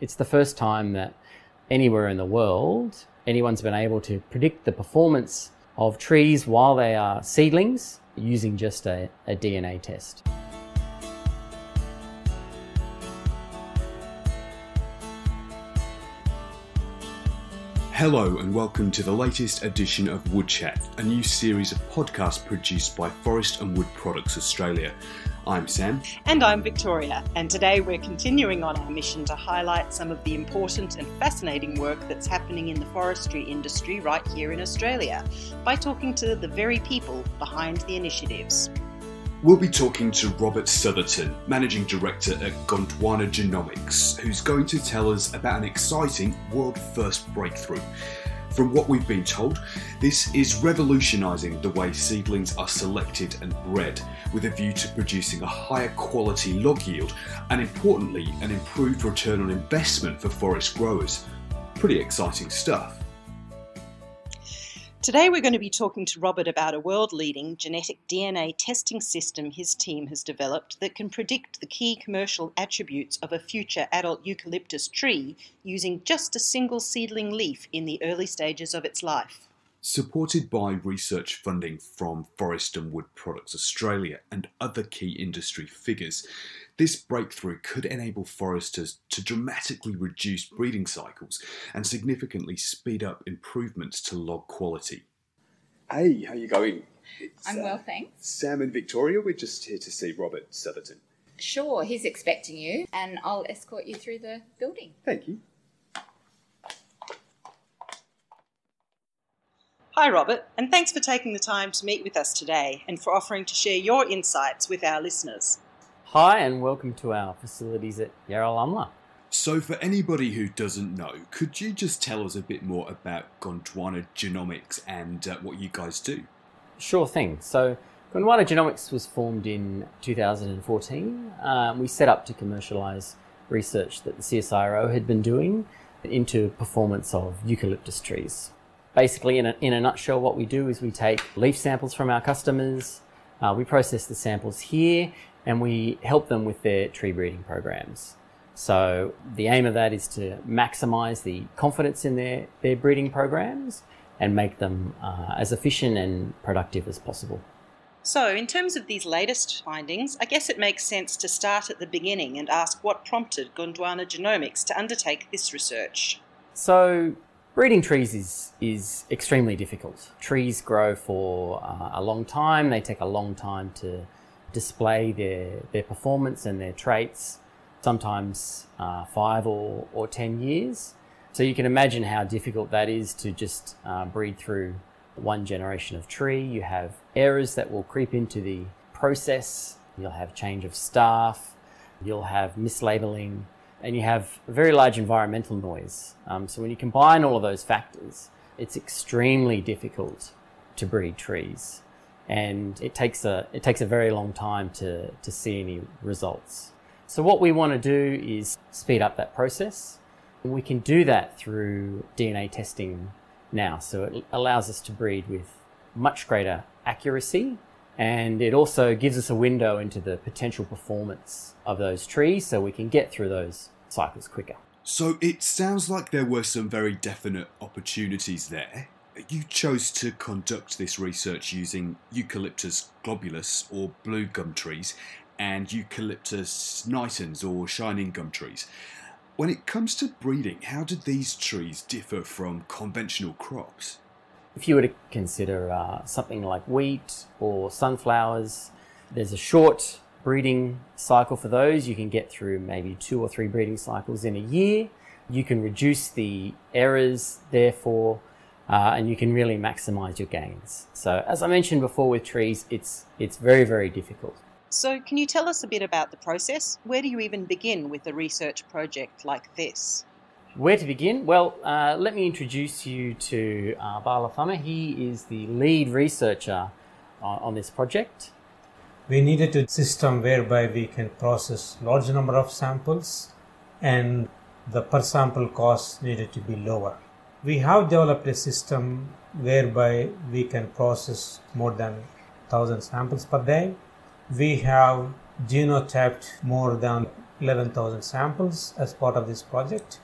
It's the first time that anywhere in the world anyone's been able to predict the performance of trees while they are seedlings using just a, a DNA test. Hello and welcome to the latest edition of Wood Chat, a new series of podcasts produced by Forest and Wood Products Australia. I'm Sam. And I'm Victoria, and today we're continuing on our mission to highlight some of the important and fascinating work that's happening in the forestry industry right here in Australia by talking to the very people behind the initiatives. We'll be talking to Robert Southerton, Managing Director at Gondwana Genomics, who's going to tell us about an exciting world first breakthrough. From what we've been told, this is revolutionising the way seedlings are selected and bred, with a view to producing a higher quality log yield and, importantly, an improved return on investment for forest growers. Pretty exciting stuff. Today, we're going to be talking to Robert about a world leading genetic DNA testing system his team has developed that can predict the key commercial attributes of a future adult eucalyptus tree using just a single seedling leaf in the early stages of its life. Supported by research funding from Forest and Wood Products Australia and other key industry figures, this breakthrough could enable foresters to dramatically reduce breeding cycles and significantly speed up improvements to log quality. Hey, how you going? It's, I'm well, uh, thanks. Sam and Victoria, we're just here to see Robert Southerton. Sure, he's expecting you, and I'll escort you through the building. Thank you. Hi, Robert, and thanks for taking the time to meet with us today and for offering to share your insights with our listeners. Hi, and welcome to our facilities at Yarralumla. So, for anybody who doesn't know, could you just tell us a bit more about Gondwana Genomics and uh, what you guys do? Sure thing. So, Gondwana Genomics was formed in 2014. Um, we set up to commercialise research that the CSIRO had been doing into performance of eucalyptus trees. Basically, in a, in a nutshell, what we do is we take leaf samples from our customers, uh, we process the samples here, and we help them with their tree breeding programs. So the aim of that is to maximize the confidence in their, their breeding programs and make them uh, as efficient and productive as possible. So, in terms of these latest findings, I guess it makes sense to start at the beginning and ask what prompted Gondwana Genomics to undertake this research. So, breeding trees is, is extremely difficult. Trees grow for uh, a long time, they take a long time to display their, their performance and their traits, sometimes uh, five or, or 10 years. So you can imagine how difficult that is to just uh, breed through one generation of tree. You have errors that will creep into the process. You'll have change of staff. You'll have mislabeling and you have very large environmental noise. Um, so when you combine all of those factors, it's extremely difficult to breed trees and it takes a it takes a very long time to to see any results. So what we want to do is speed up that process. We can do that through DNA testing now. So it allows us to breed with much greater accuracy and it also gives us a window into the potential performance of those trees so we can get through those cycles quicker. So it sounds like there were some very definite opportunities there you chose to conduct this research using Eucalyptus globulus or blue gum trees and Eucalyptus nitens or shining gum trees. When it comes to breeding, how did these trees differ from conventional crops? If you were to consider uh, something like wheat or sunflowers, there's a short breeding cycle for those. You can get through maybe two or three breeding cycles in a year. You can reduce the errors, therefore, uh, and you can really maximize your gains. So as I mentioned before with trees, it's, it's very, very difficult. So can you tell us a bit about the process? Where do you even begin with a research project like this? Where to begin? Well, uh, let me introduce you to uh, Bala Thumma. He is the lead researcher on, on this project. We needed a system whereby we can process large number of samples and the per sample cost needed to be lower we have developed a system whereby we can process more than 1000 samples per day. We have genotyped more than 11,000 samples as part of this project.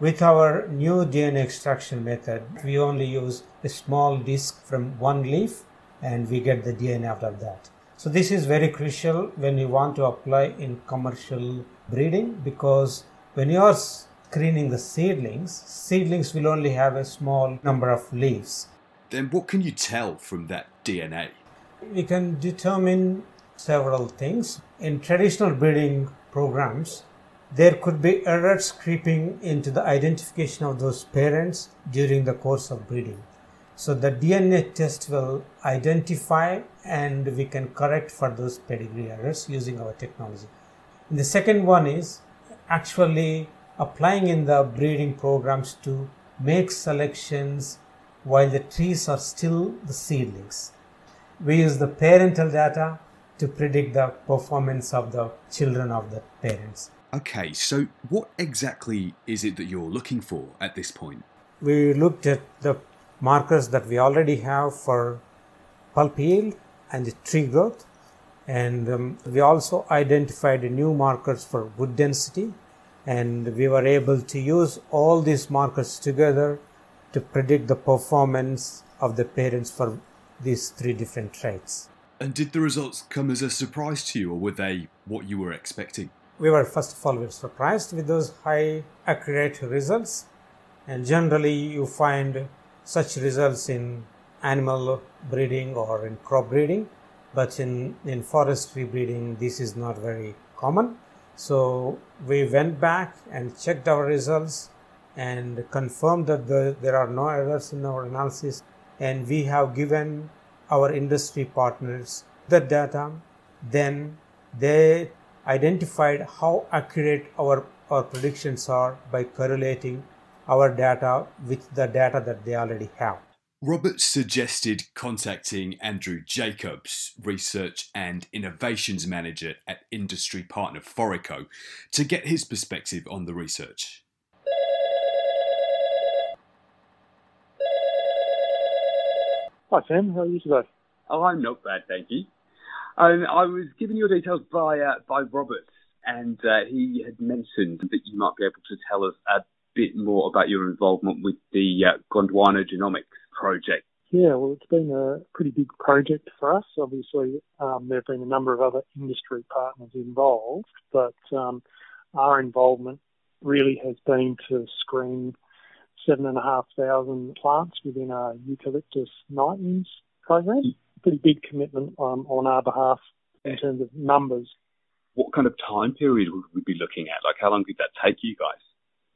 With our new DNA extraction method, we only use a small disc from one leaf and we get the DNA out of that. So this is very crucial when you want to apply in commercial breeding because when you are screening the seedlings, seedlings will only have a small number of leaves. Then what can you tell from that DNA? We can determine several things. In traditional breeding programs, there could be errors creeping into the identification of those parents during the course of breeding. So the DNA test will identify and we can correct for those pedigree errors using our technology. And the second one is actually applying in the breeding programs to make selections while the trees are still the seedlings. We use the parental data to predict the performance of the children of the parents. Okay, so what exactly is it that you're looking for at this point? We looked at the markers that we already have for pulp yield and the tree growth, and um, we also identified new markers for wood density, and we were able to use all these markers together to predict the performance of the parents for these three different traits. And did the results come as a surprise to you, or were they what you were expecting? We were first of all very surprised with those high accurate results, and generally you find such results in animal breeding or in crop breeding, but in, in forestry breeding this is not very common. So we went back and checked our results and confirmed that the, there are no errors in our analysis, and we have given our industry partners the data, then they identified how accurate our, our predictions are by correlating our data with the data that they already have. Robert suggested contacting Andrew Jacobs, Research and Innovations Manager at industry partner Forico, to get his perspective on the research. Hi Sam, how are you today? Oh, I'm not bad, thank you. Um, I was given your details by uh, by Robert, and uh, he had mentioned that you might be able to tell us a bit more about your involvement with the uh, Gondwana Genomics project. Yeah, well, it's been a pretty big project for us. Obviously, um, there have been a number of other industry partners involved, but um, our involvement really has been to screen seven and a half thousand plants within our eucalyptus nitens program. Pretty big commitment um, on our behalf in terms of numbers. What kind of time period would we be looking at? Like, how long did that take you guys?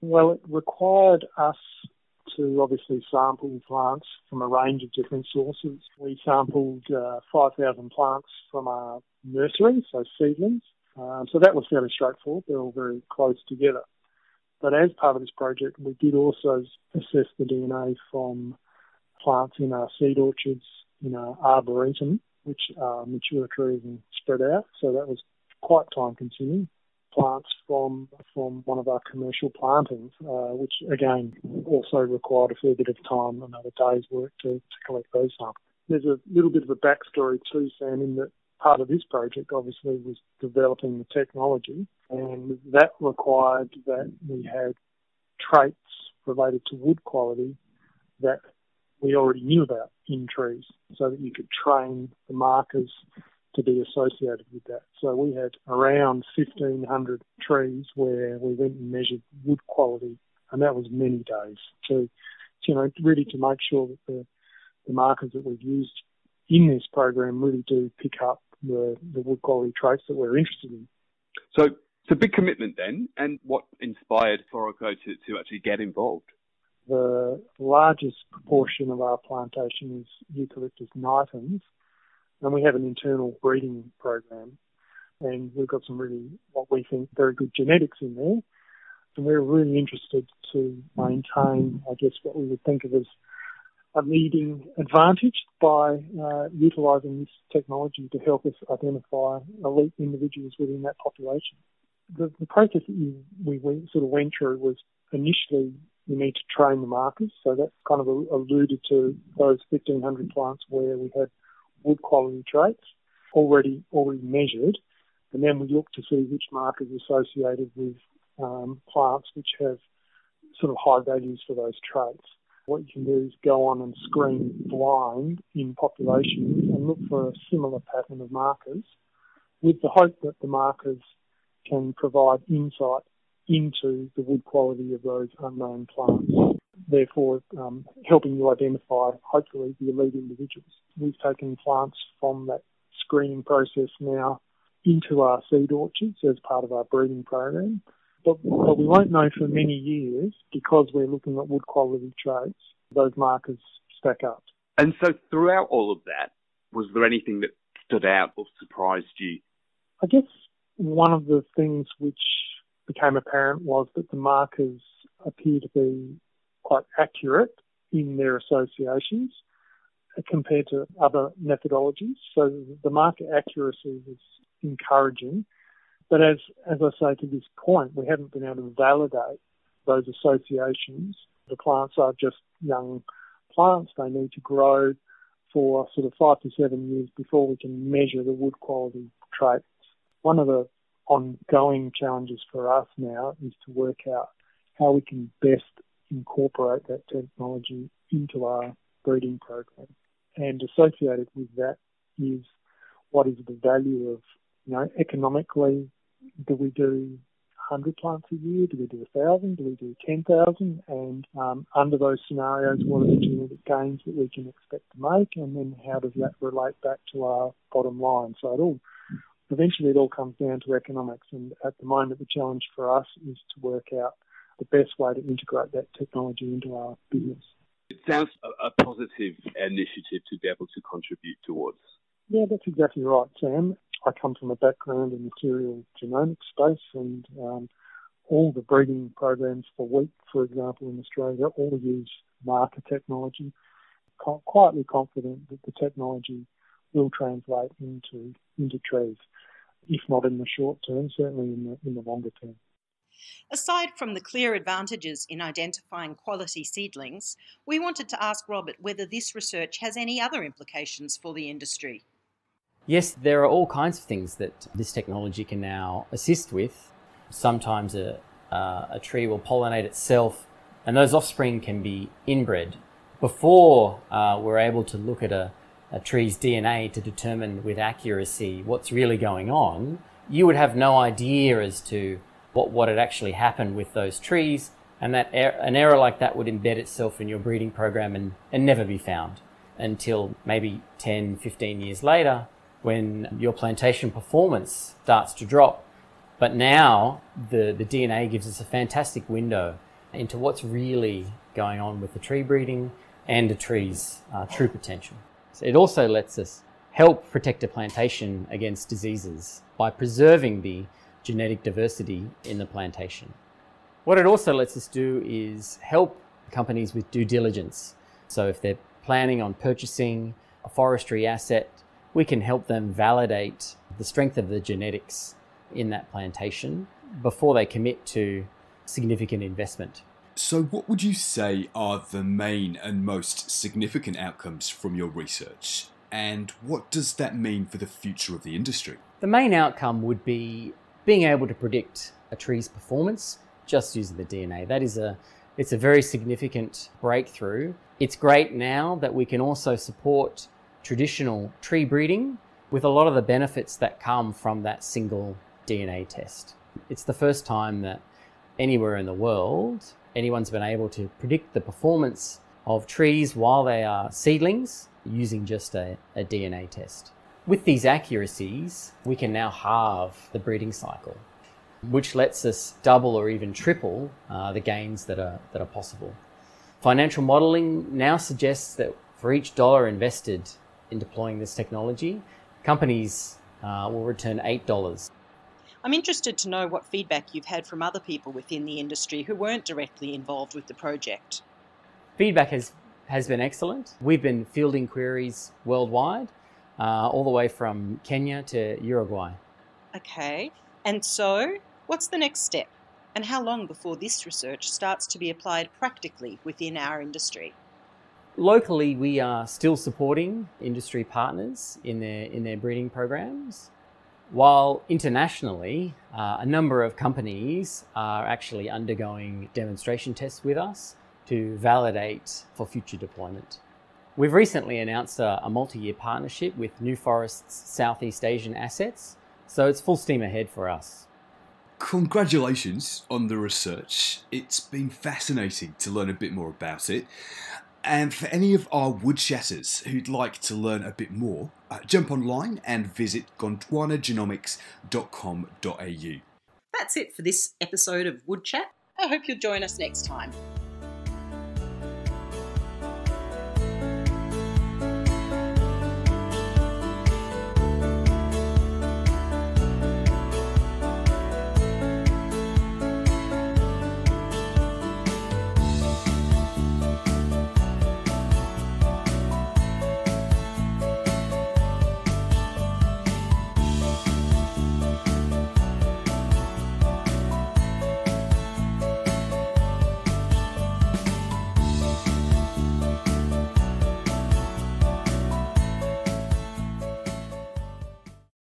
Well, it required us to obviously sample plants from a range of different sources. We sampled uh, 5,000 plants from our nursery, so seedlings. Um, so that was fairly straightforward. They're all very close together. But as part of this project, we did also assess the DNA from plants in our seed orchards, in our arboretum, which are mature trees and spread out. So that was quite time consuming. Plants from from one of our commercial plantings, uh, which again also required a fair bit of time, another day's work to, to collect those samples. There's a little bit of a backstory too, Sam, in that part of this project obviously was developing the technology, and that required that we had traits related to wood quality that we already knew about in trees so that you could train the markers to be associated with that. So we had around 1,500 trees where we went and measured wood quality, and that was many days to, you know, really to make sure that the, the markers that we've used in this program really do pick up the, the wood quality traits that we're interested in. So it's a big commitment then, and what inspired Forico to, to actually get involved? The largest proportion of our plantation is eucalyptus nitens, and we have an internal breeding program, and we've got some really what we think very good genetics in there, and we're really interested to maintain, I guess, what we would think of as a leading advantage by uh, utilising this technology to help us identify elite individuals within that population. The, the process that you, we went, sort of went through was initially you need to train the markers, so that kind of alluded to those 1,500 plants where we had wood quality traits already already measured, And then we look to see which markers associated with um, plants which have sort of high values for those traits. What you can do is go on and screen blind in populations and look for a similar pattern of markers with the hope that the markers can provide insight into the wood quality of those unknown plants, therefore um, helping you identify, hopefully, the elite individuals. We've taken plants from that screening process now into our seed orchards as part of our breeding program. But, but we won't know for many years because we're looking at wood quality traits, those markers stack up. And so throughout all of that, was there anything that stood out or surprised you? I guess one of the things which became apparent was that the markers appear to be quite accurate in their associations uh, compared to other methodologies. So the marker accuracy was encouraging. But as, as I say to this point, we haven't been able to validate those associations. The plants are just young plants. They need to grow for sort of five to seven years before we can measure the wood quality traits. One of the ongoing challenges for us now is to work out how we can best incorporate that technology into our breeding program. And associated with that is what is the value of, you know, economically, do we do 100 plants a year? Do we do 1,000? Do we do 10,000? And um, under those scenarios, what are the genetic gains that we can expect to make? And then how does that relate back to our bottom line? So it all eventually it all comes down to economics. And at the moment, the challenge for us is to work out the best way to integrate that technology into our business. It sounds a, positive initiative to be able to contribute towards. Yeah, that's exactly right, Sam. I come from a background in the cereal genomics space, and um, all the breeding programs for wheat, for example, in Australia, all use marker technology. quietly confident that the technology will translate into into trees if not in the short term, certainly in the, in the longer term. Aside from the clear advantages in identifying quality seedlings, we wanted to ask Robert whether this research has any other implications for the industry. Yes, there are all kinds of things that this technology can now assist with. Sometimes a, uh, a tree will pollinate itself, and those offspring can be inbred. Before uh, we're able to look at a, a tree's DNA to determine with accuracy what's really going on, you would have no idea as to what, what had actually happened with those trees. And that er- an error like that would embed itself in your breeding program and, and never be found until maybe 10, 15 years later when your plantation performance starts to drop. But now the, the DNA gives us a fantastic window into what's really going on with the tree breeding and a tree's uh, true potential. It also lets us help protect a plantation against diseases by preserving the genetic diversity in the plantation. What it also lets us do is help companies with due diligence. So if they're planning on purchasing a forestry asset, we can help them validate the strength of the genetics in that plantation before they commit to significant investment. So, what would you say are the main and most significant outcomes from your research? And what does that mean for the future of the industry? The main outcome would be being able to predict a tree's performance just using the DNA. That is a it's a very significant breakthrough. It's great now that we can also support traditional tree breeding with a lot of the benefits that come from that single DNA test. It's the first time that anywhere in the world anyone's been able to predict the performance of trees while they are seedlings using just a, a DNA test. With these accuracies, we can now halve the breeding cycle, which lets us double or even triple uh, the gains that are, that are possible. Financial modeling now suggests that for each dollar invested in deploying this technology, companies uh, will return $8 I'm interested to know what feedback you've had from other people within the industry who weren't directly involved with the project. Feedback has, has been excellent. We've been fielding queries worldwide, uh, all the way from Kenya to Uruguay. Okay, and so what's the next step? And how long before this research starts to be applied practically within our industry? Locally, we are still supporting industry partners in their, in their breeding programs. While internationally, uh, a number of companies are actually undergoing demonstration tests with us to validate for future deployment. We've recently announced a, a multi year partnership with New Forest's Southeast Asian assets, so it's full steam ahead for us. Congratulations on the research. It's been fascinating to learn a bit more about it. And for any of our woodchatters who'd like to learn a bit more, uh, jump online and visit gondwanagenomics.com.au. That's it for this episode of Wood Chat. I hope you'll join us next time.